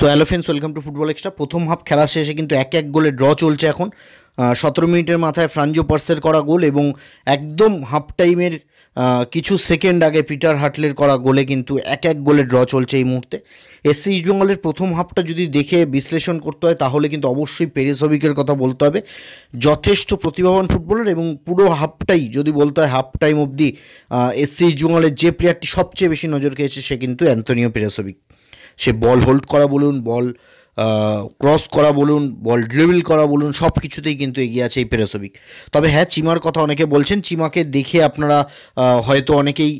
Hello friends welcome to football extra প্রথম half খেলা শেষে কিন্তু এক এক গোলে ড্র চলছে এখন। সতেরো মিনিটের মাথায় ফ্রাঞ্জো পার্সের করা গোল এবং একদম হাফ টাইমের কিছু সেকেন্ড আগে পিটার হাটলের করা গোলে কিন্তু এক এক গোলে ড্র চলছে এই মুহূর্তে। এসসি ইস্ট বেঙ্গলের প্রথম হাফটা যদি দেখে বিশ্লেষণ করতে হয়, তাহলে কিন্তু অবশ্যই পেরেসবিকের কথা বলতে হবে। যথেষ্ট প্রতিভাবান ফুটবলার এবং পুরো হাফটাই যদি বলতে হয় হাফ টাইম অবধি এসসি ইস্ট বেঙ্গলের যে প্লেয়ারটি সবচেয়ে বেশি নজর খেয়েছে, সে কিন্তু অ্যান্থনিও পেরেসবিক সে বল হোল্ড করা বলুন বল ক্রস করা বলুন বল ড্রিবল করা বলুন, সব কিছুতেই কিন্তু এগিয়ে আছে এই পেরেসবিক তবে হ্যাঁ চিমার কথা অনেকে বলছেন, চিমাকে দেখে আপনারা হয়তো অনেকেই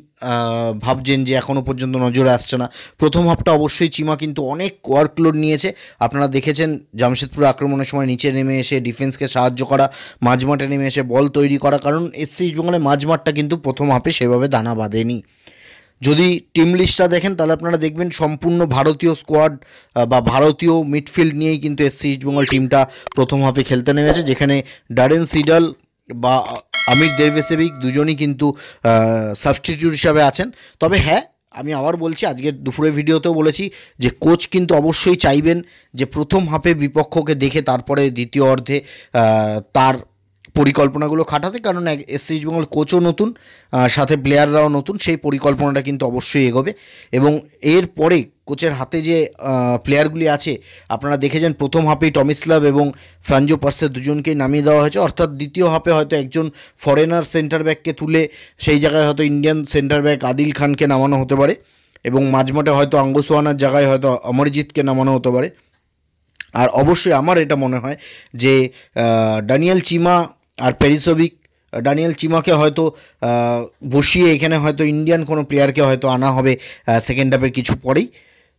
ভাবছেন যে এখনও পর্যন্ত নজরে আসছে না। প্রথম হাফটা অবশ্যই চিমা কিন্তু অনেক ওয়ার্কলোড নিয়েছে। আপনারা দেখেছেন, জামশেদপুর আক্রমণের সময় নিচে নেমে এসে ডিফেন্সকে সাহায্য করা, মাঝমাঠে নেমে এসে বল তৈরি করা, কারণ এসসি বেঙ্গলের মাঝমাঠটা কিন্তু প্রথম হাফে সেভাবে দানা বাঁধেনি। যদি টিম লিস্টটা দেখেন, তাহলে আপনারা দেখবেন সম্পূর্ণ ভারতীয় স্কোয়াড বা ভারতীয় মিডফিল্ড নিয়েই কিন্তু এসসি ইস্টবেঙ্গল টিমটা প্রথম হাফে খেলতে নেমেছে, যেখানে ডারেন সিডাল বা আমির দেবেসেবিক দুজনই কিন্তু সাবস্টিটিউট হিসাবে আছেন। তবে হ্যাঁ আমি আবার বলছি আজকের দুপুরের ভিডিওতেও বলেছি যে কোচ কিন্তু অবশ্যই চাইবেন যে প্রথম হাফে বিপক্ষকে দেখে, তারপরে দ্বিতীয় অর্ধে তার পরিকল্পনাগুলো খাটাতে, কারণ এসসি বেঙ্গল কোচও নতুন সাথে প্লেয়াররাও নতুন, সেই পরিকল্পনাটা কিন্তু অবশ্যই এগোবে। এবং এর পরে কোচের হাতে যে প্লেয়ারগুলি আছে, আপনারা দেখেছেন, প্রথম হাফেই টমিসলাভ এবং ফ্রাঞ্জো পার্সের দুজনকেই নামিয়ে দেওয়া হয়েছে। অর্থাৎ দ্বিতীয় হাফে হয়তো একজন ফরেনার সেন্টার ব্যাককে তুলে, সেই জায়গায় হয়তো ইন্ডিয়ান সেন্টার ব্যাক আদিল খানকে নামানো হতে পারে। এবং মাঝমাঠে হয়তো আঙ্গসোয়ানার জায়গায় হয়তো অমরজিৎকে নামানো হতে পারে। আর অবশ্যই আমার এটা মনে হয় যে ডানিয়েল চিমা আর প্যারিসোভিক ডানিয়েল চিমাকে হয়তো বসিয়ে এখানে হয়তো ইন্ডিয়ান কোনো প্লেয়ারকে হয়তো আনা হবে সেকেন্ড হাফের কিছু পরেই।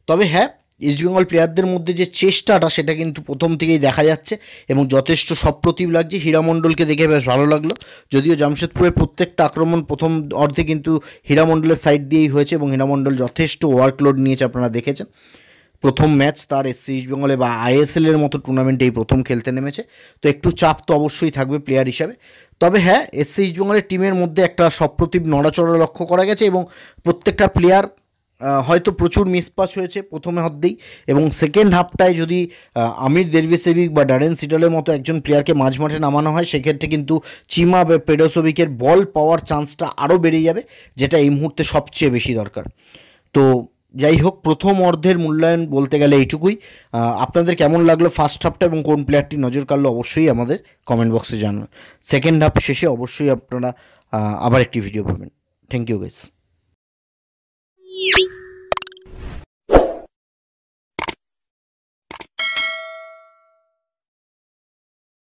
তবে হ্যাঁ ইস্টবেঙ্গল প্লেয়ারদের মধ্যে যে চেষ্টাটা, সেটা কিন্তু প্রথম থেকেই দেখা যাচ্ছে এবং যথেষ্ট সপ্রতিভ লাগছে। হীরামণ্ডলকে দেখে বেশ ভালো লাগল। যদিও জামশেদপুরের প্রত্যেকটা আক্রমণ প্রথম অর্ধে কিন্তু হীরামণ্ডলের সাইড দিয়েই হয়েছে এবং হীরামণ্ডল যথেষ্ট ওয়ার্কলোড নিয়েছে, আপনারা দেখেছেন। প্রথম ম্যাচ তার এসসি ইস্টবেঙ্গলে বা আইএসএলের মতো টুর্নামেন্টে এই প্রথম খেলতে নেমেছে। তো একটু চাপ তো অবশ্যই থাকবে প্লেয়ার হিসাবে। তবে হ্যাঁ এসসি ইস্টবেঙ্গলের টিমের মধ্যে একটা সপ্রতিভ নড়াচড়া লক্ষ্য করা গেছে এবং প্রত্যেকটা প্লেয়ার হয়তো প্রচুর মিসপাস হয়েছে প্রথমে হদ্দেই এবং সেকেন্ড হাফটায় যদি আমির দেরবিসেভিক বা ডারেন সিডলের মতো একজন প্লেয়ারকে মাঝ মাঠে নামানো হয়, সেক্ষেত্রে কিন্তু চিমা বা পেডোসোভিকের বল পাওয়ার চান্সটা আরও বেড়ে যাবে, যেটা এই মুহূর্তে সবচেয়ে বেশি দরকার। তো যাই হোক প্রথম অর্ধের মূল্যায়ন বলতে গেলে এইটুকুই। আপনাদের কেমন লাগল ফার্স্ট হাফটা এবং কোন প্লেয়ারটি নজর কাড়লো অবশ্যই আমাদের কমেন্ট বক্সে জানান। সেকেন্ড হাফ শেষে অবশ্যই আপনারা আবার একটি ভিডিও পাবেন। Thank you guys